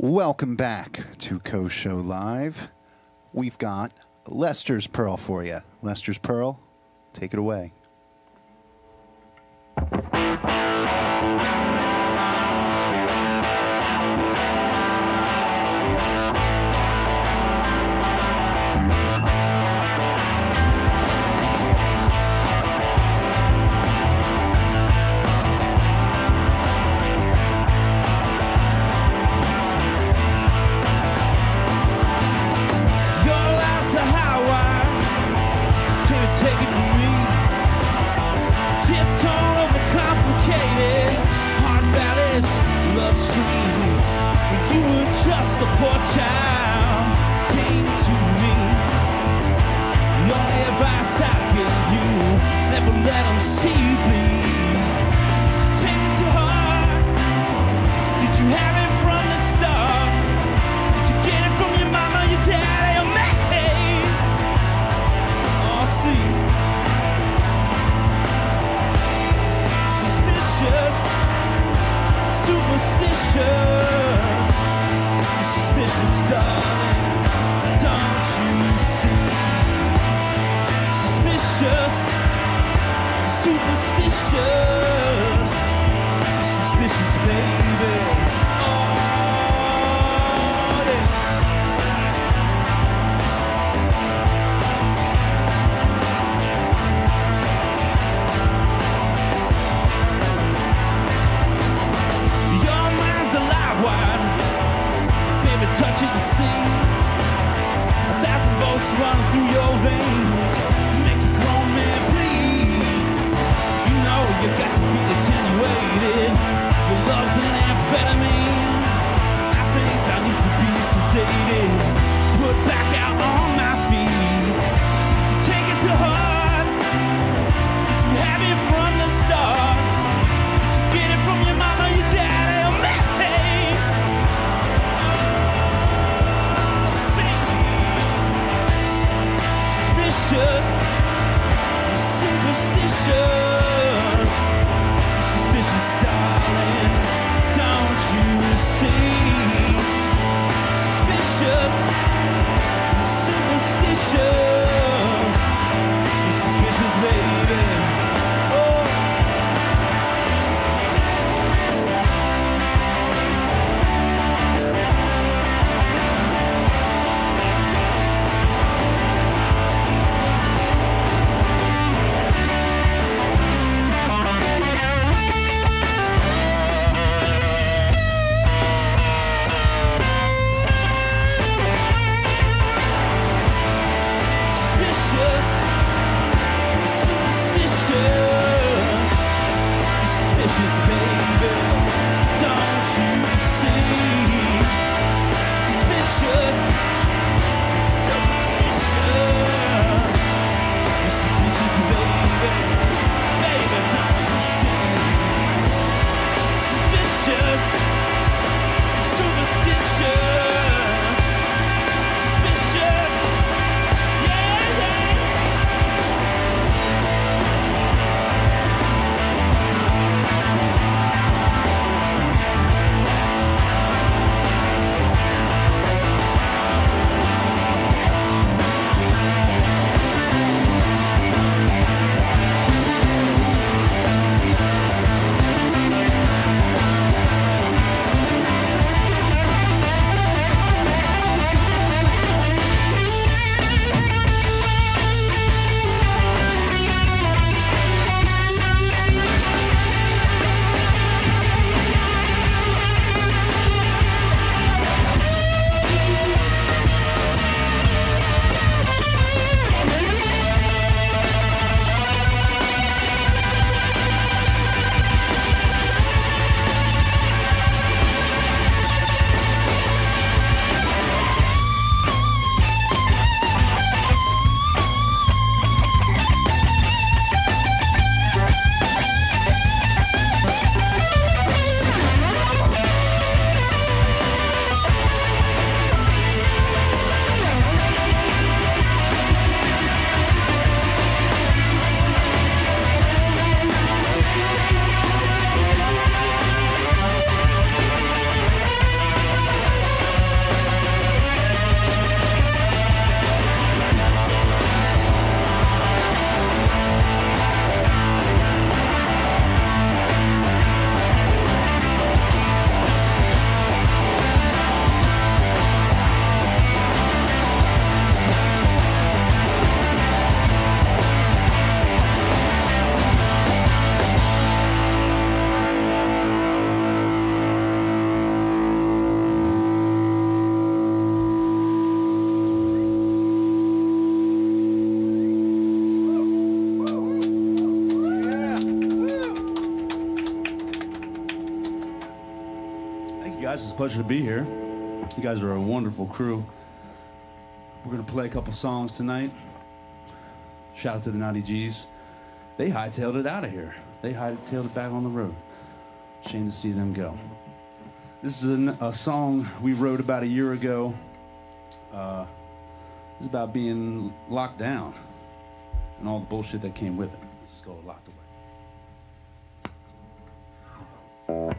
Welcome back to Koh Show Live. We've got Lester's Pearl for you. Lester's Pearl, take it away. A poor child, came to me. The only advice I give you, never let 'em see you bleed. Take it to heart. Did you have it from the start? Did you get it from your mama, your daddy, or me? Oh, see. Suspicious, superstitious, Don't you see? Suspicious, superstitious, suspicious, baby. guys. It's a pleasure to be here. You guys are a wonderful crew. We're going to play a couple songs tonight. Shout out to the Knotty G's. They hightailed it out of here. They hightailed it back on the road. Shame to see them go. This is a, a song we wrote about a year ago. Uh, it's about being locked down and all the bullshit that came with it. This is called Locked Away.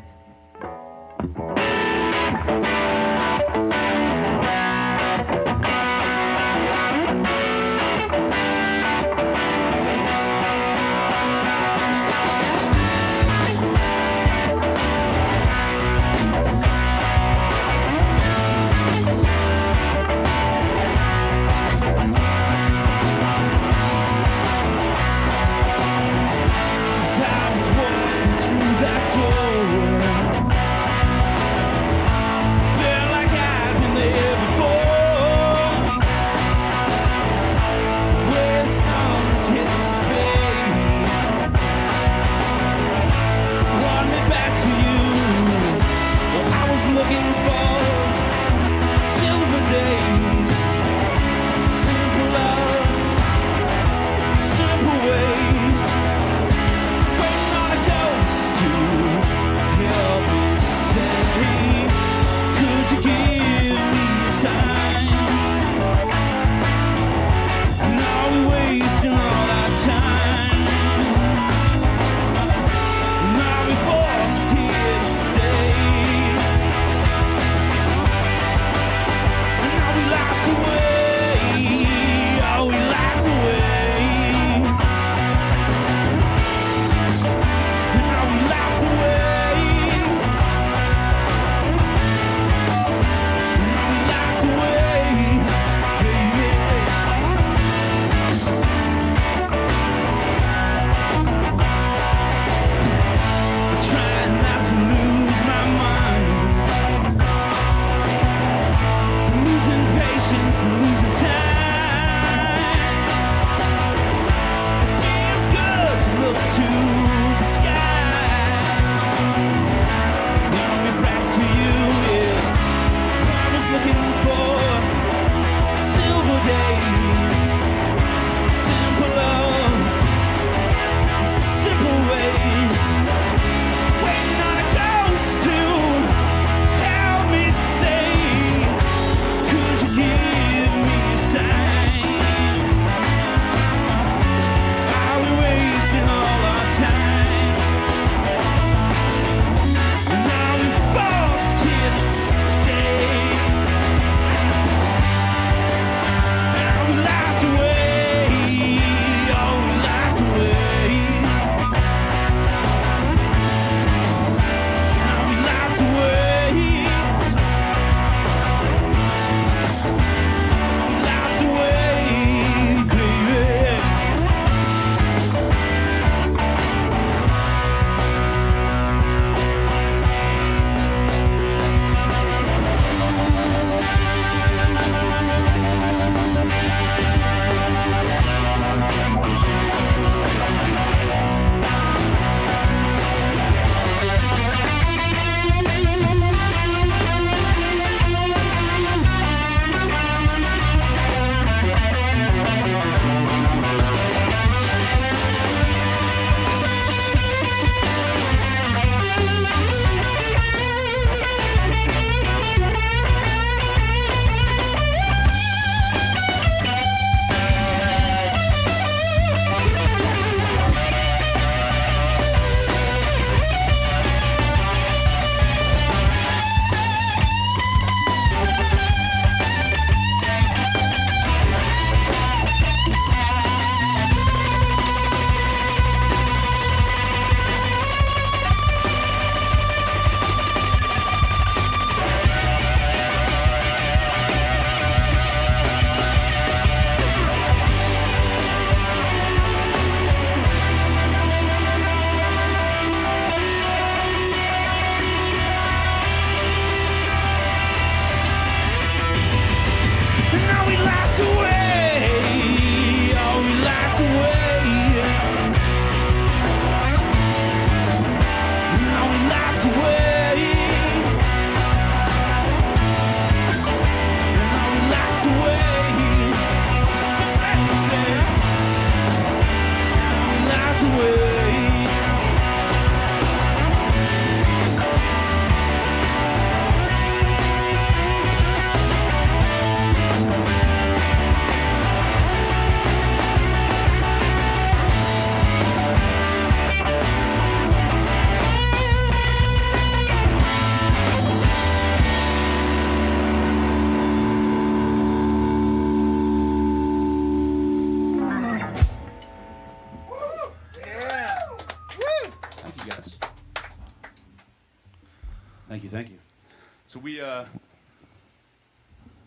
So we uh,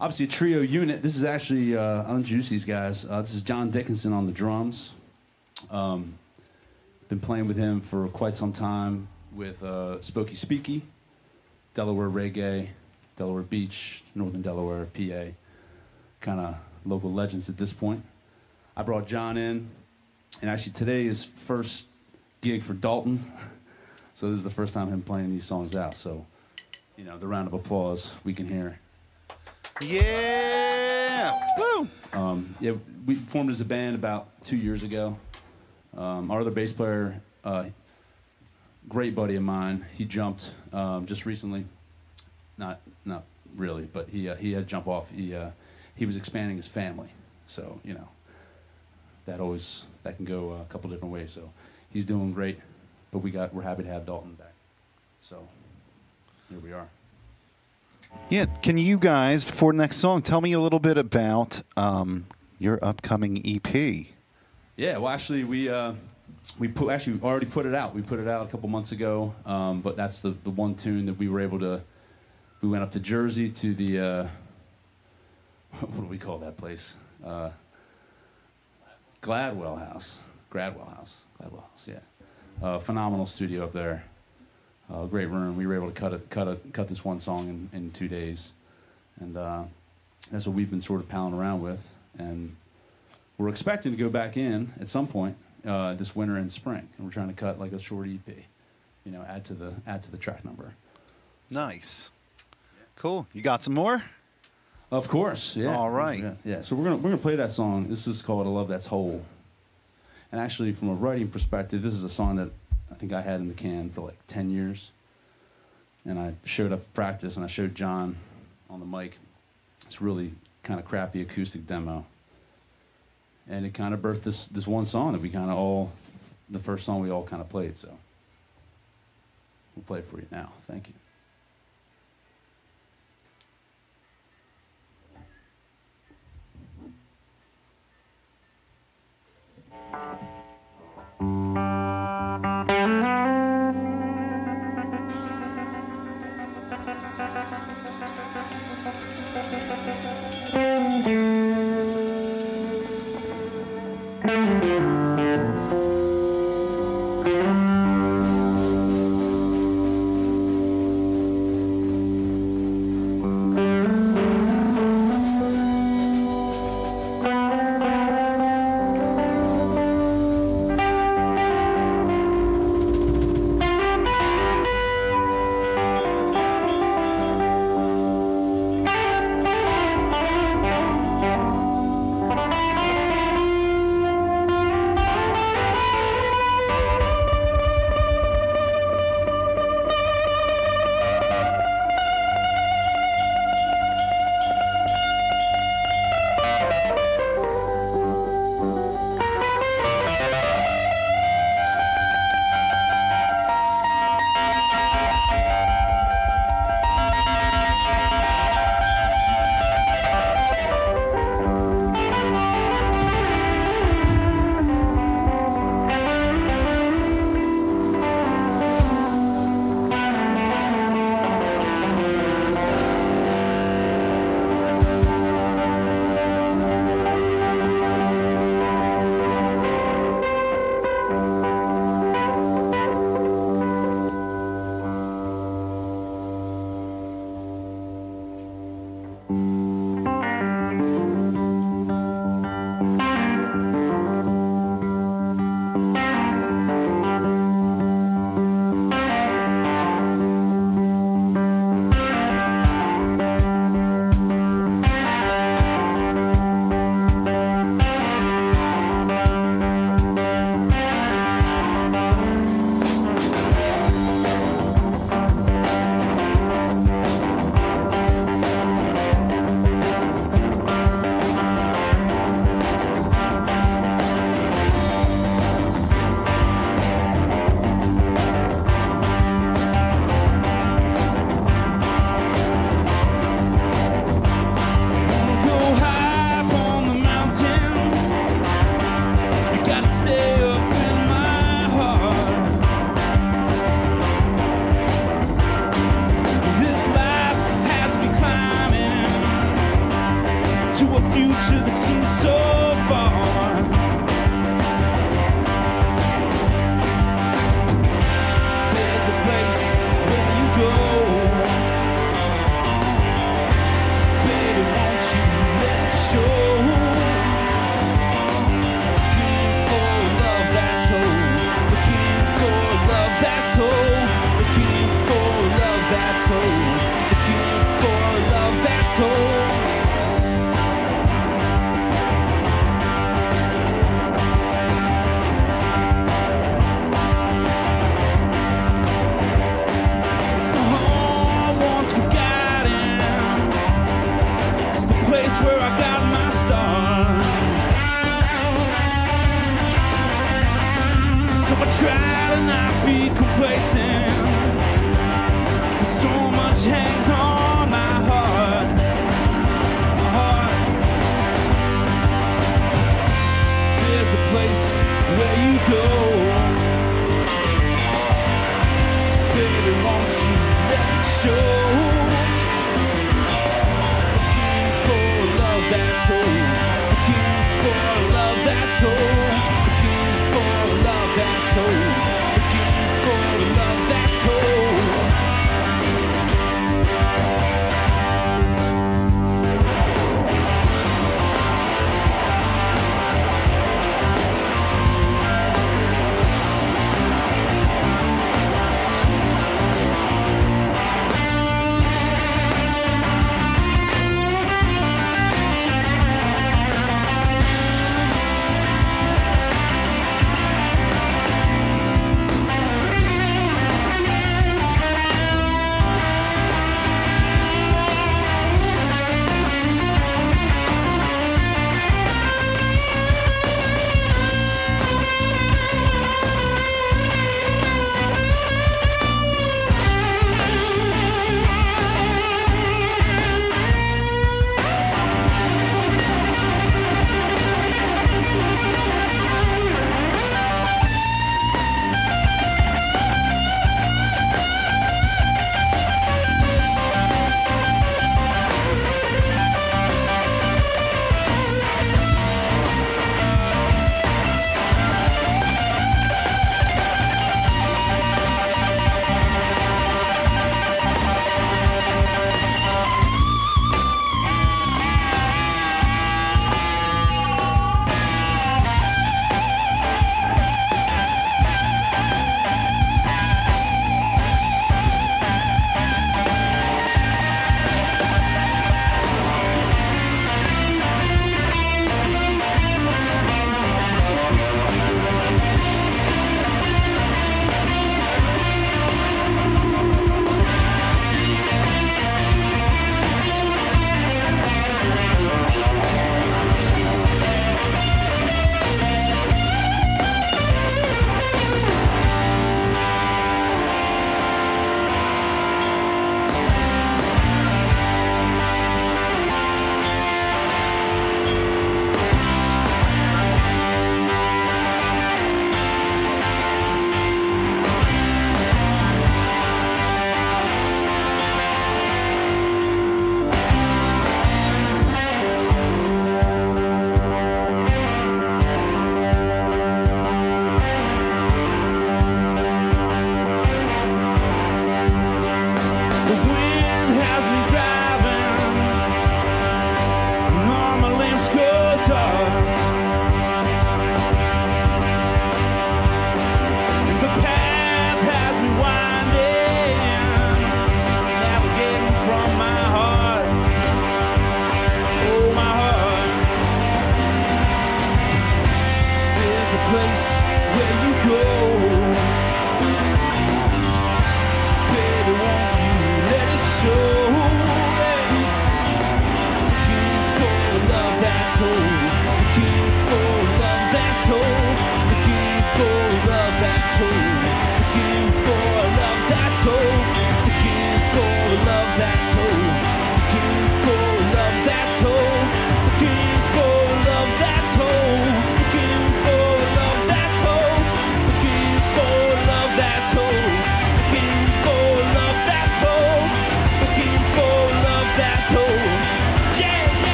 obviously a trio unit. This is actually uh, these guys. Uh, this is John Dickinson on the drums. Um, been playing with him for quite some time with uh, Spokey Speaky, Delaware Reggae, Delaware Beach, Northern Delaware, PA. Kind of local legends at this point. I brought John in, and actually today is first gig for Dalton. so this is the first time him playing these songs out. So, you know, the round of applause we can hear. Yeah. Woo. Um, yeah, we formed as a band about two years ago. Um, our other bass player, uh, great buddy of mine, he jumped um, just recently. Not not really, but he uh, he had to jump off. He uh, he was expanding his family, so you know that always that can go a couple different ways. So he's doing great, but we got we're happy to have Dalton back. So here we are. Yeah. Can you guys, before the next song, tell me a little bit about um, your upcoming EP? Yeah, well, actually, we uh, we put actually already put it out. We put it out a couple months ago, um, but that's the the one tune that we were able to. We went up to Jersey to the uh, what do we call that place? Uh, Gradwell House, Gradwell House, Gradwell House. Yeah, uh, phenomenal studio up there. Uh, great room. We were able to cut it, cut it, cut this one song in, in two days, and uh, that's what we've been sort of palling around with. And we're expecting to go back in at some point uh, this winter and spring, and we're trying to cut like a short EP, you know, add to the add to the track number. Nice. Cool. You got some more? Of course, yeah. All right. Yeah, yeah. So we're gonna we're gonna play that song. This is called "A Love That's Whole," and actually, from a writing perspective, this is a song that I think I had in the can for like ten years. And I showed up practice, and I showed John on the mic. It's really kind of crappy acoustic demo, and it kind of birthed this this one song that we kind of all, the first song we all kind of played. So we'll play it for you now. Thank you.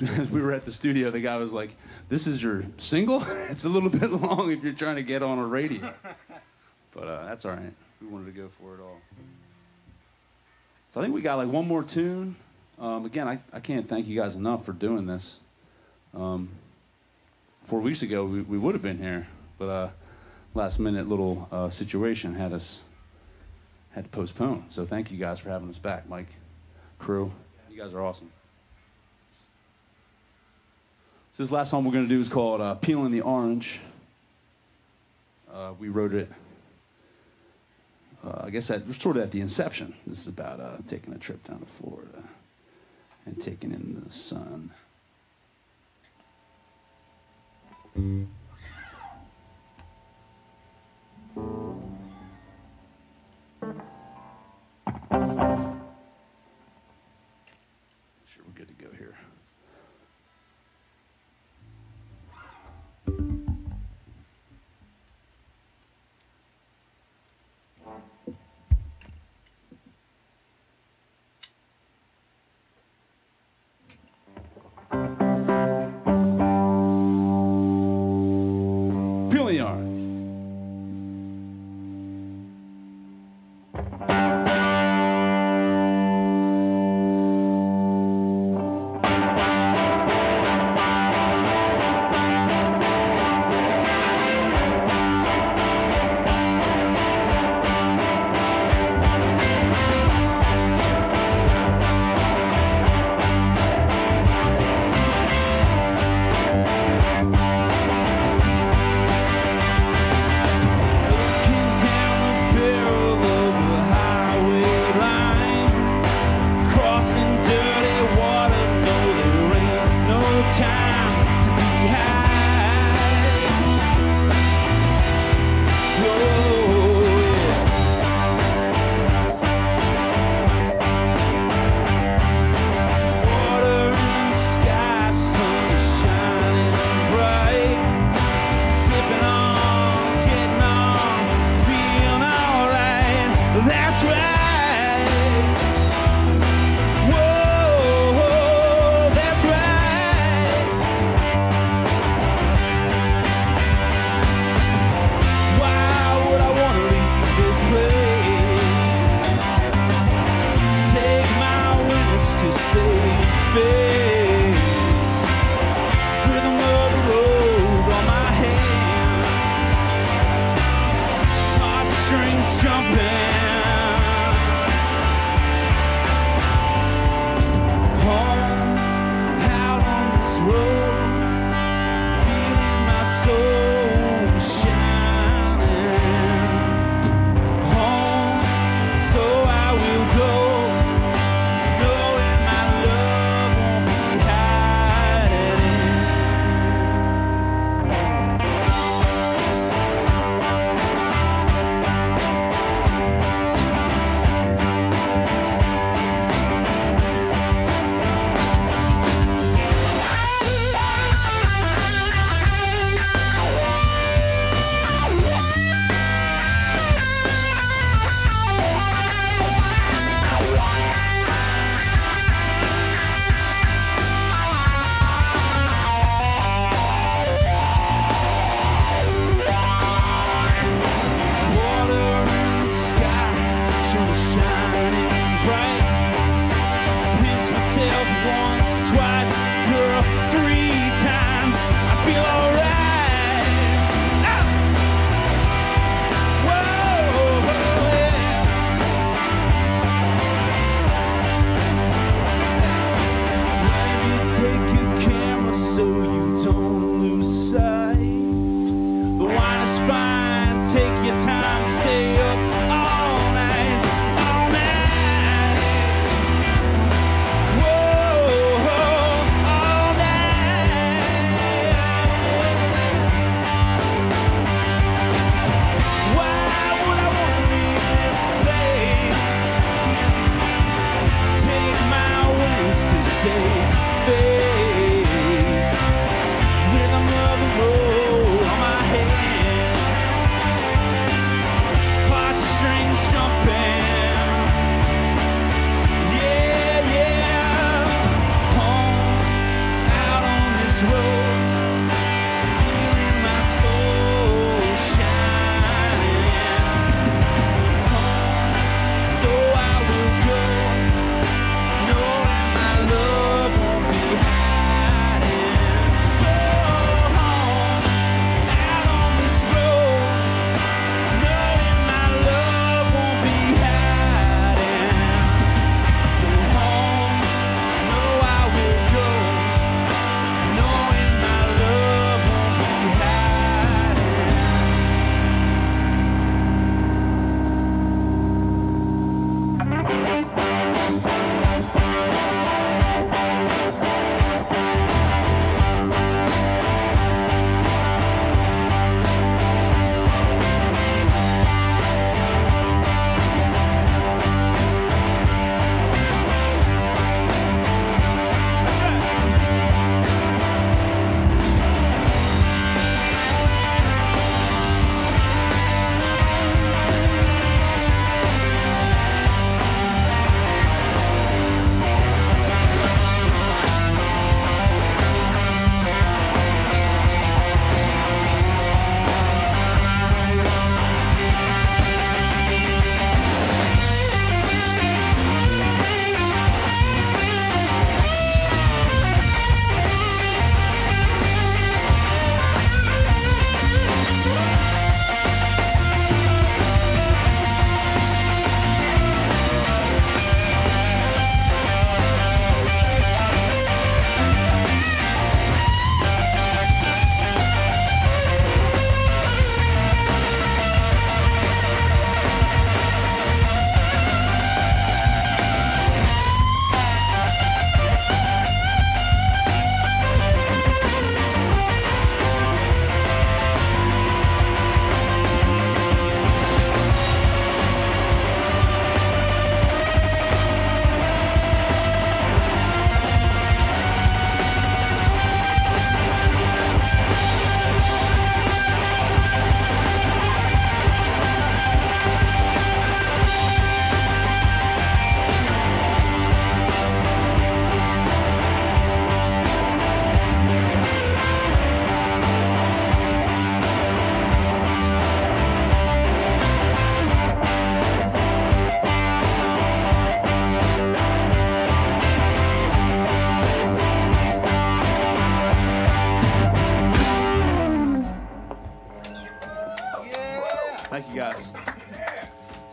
As we were at the studio, the guy was like, "This is your single? it's a little bit long if you're trying to get on a radio." But uh, that's all right. We wanted to go for it all. So I think we got like one more tune. Um, again, I, I can't thank you guys enough for doing this. Um, four weeks ago, we, we would have been here, but uh, last minute little uh, situation had us had to postpone. So thank you guys for having us back, Mike, crew. You guys are awesome. So this last song we're going to do is called uh, "Peeling the Orange." Uh, we wrote it uh, I guess that sort of at the inception. This is about uh, taking a trip down to Florida and taking in the sun. Sure,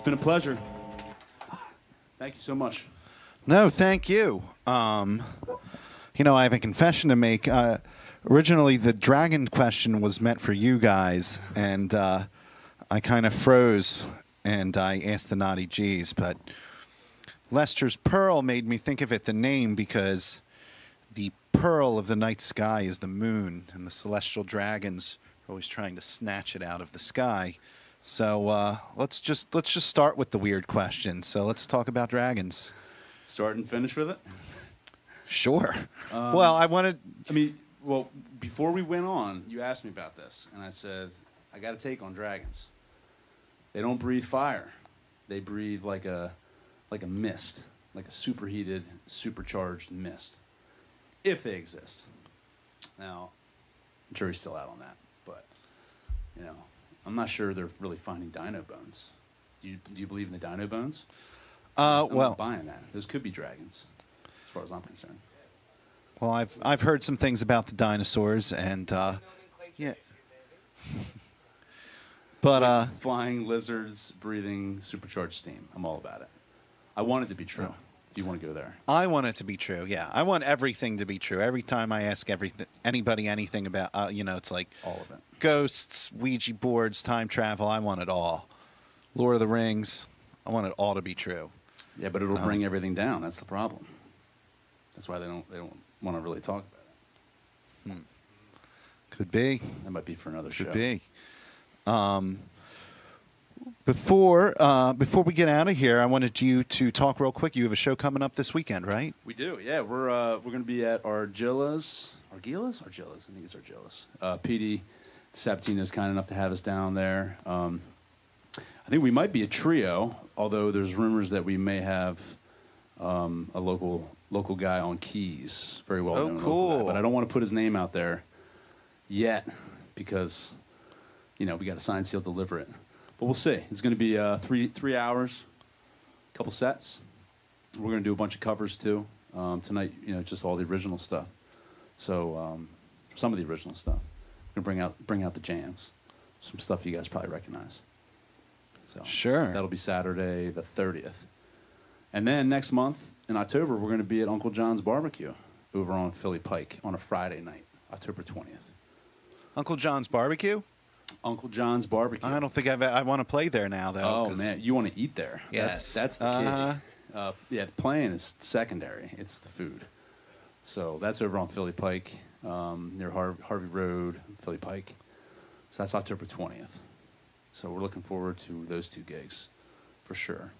been a pleasure. Thank you so much. No, thank you. Um, you know, I have a confession to make. Uh, originally, the dragon question was meant for you guys, and uh, I kind of froze and I asked the Knotty G's, but Lester's Pearl made me think of it, the name, because the pearl of the night sky is the moon, and the celestial dragons are always trying to snatch it out of the sky. So uh, let's just let's just start with the weird question. So let's talk about dragons. Start and finish with it. Sure. well, I wanted. I mean, well, before we went on, you asked me about this, and I said I got a take on dragons. They don't breathe fire; they breathe like a like a mist, like a superheated, supercharged mist, if they exist. Now, jury's still out on that, but you know, I'm not sure they're really finding dino bones. Do you do you believe in the dino bones? Uh, I'm well, not buying that. Those could be dragons, as far as I'm concerned. well, I've I've heard some things about the dinosaurs, and uh, yeah. But uh, flying lizards breathing supercharged steam. I'm all about it. I want it to be true. Oh. If you want to go there, I want it to be true. Yeah, I want everything to be true. Every time I ask everything, anybody anything about, uh, you know, it's like all of it. Ghosts, Ouija boards, time travel. I want it all. Lord of the Rings. I want it all to be true. Yeah, but it'll Uh-huh. bring everything down. That's the problem. That's why they don't they don't want to really talk about it. Could be. That might be for another show. Could be. Um, before uh, before we get out of here, I wanted you to talk real quick. You have a show coming up this weekend, right? We do. Yeah, we're uh, we're going to be at Argilla's. Argilla's? Argilla's. I think it's Argilla's. Uh, PD Sabatino is kind enough to have us down there. Um, I think we might be a trio, although there's rumors that we may have um, a local local guy on keys, very well Oh, known. cool. guy. But I don't want to put his name out there yet because you know we got to sign, seal, deliver it. But we'll see. It's going to be uh, three three hours, a couple sets. We're going to do a bunch of covers too um, tonight. You know, just all the original stuff. So um, some of the original stuff. To bring out bring out the jams, some stuff you guys probably recognize. So Sure. that'll be Saturday the thirtieth, and then next month in October we're going to be at Uncle John's Barbecue over on Philly Pike on a Friday night, October twentieth. Uncle John's Barbecue. Uncle John's Barbecue. I don't think I've, I want to play there now, though. Oh man, you want to eat there? Yes. that's, that's the Uh-huh. key. Uh, yeah, the playing is secondary. It's the food. So that's over on Philly Pike, um, near Har- Harvey Road, Philly Pike. So that's October twentieth. So we're looking forward to those two gigs, for sure.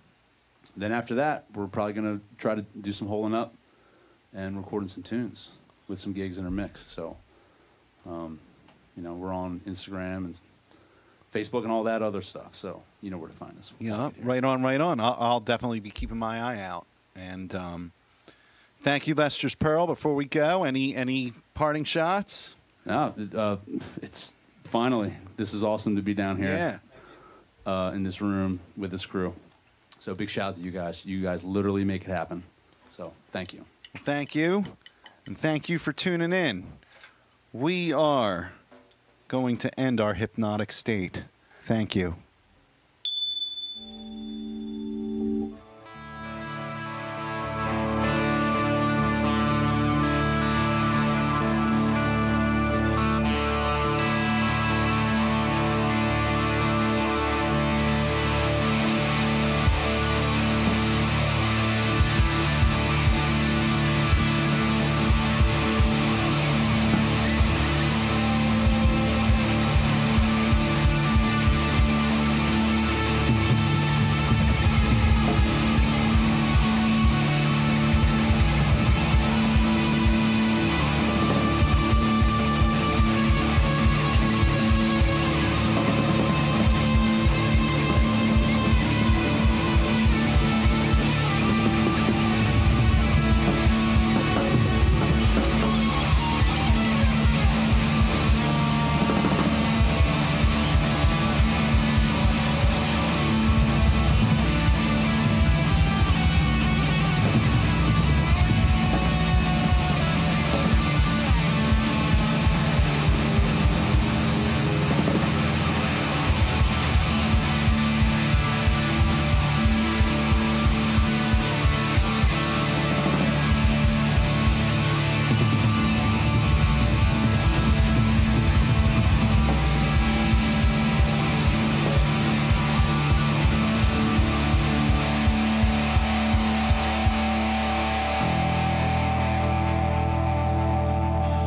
Then after that, we're probably gonna try to do some holing up and recording some tunes with some gigs intermixed. So, um, you know, we're on Instagram and Facebook and all that other stuff. So you know where to find us. We'll Yeah, to right on, right on. I'll, I'll definitely be keeping my eye out. And um, thank you, Lester's Pearl. Before we go, any any parting shots? No, uh, it's finally. This is awesome to be down here Yeah. uh, in this room with this crew. So big shout out to you guys. You guys literally make it happen. So thank you. Thank you, and thank you for tuning in. We are going to end our hypnotic state. Thank you.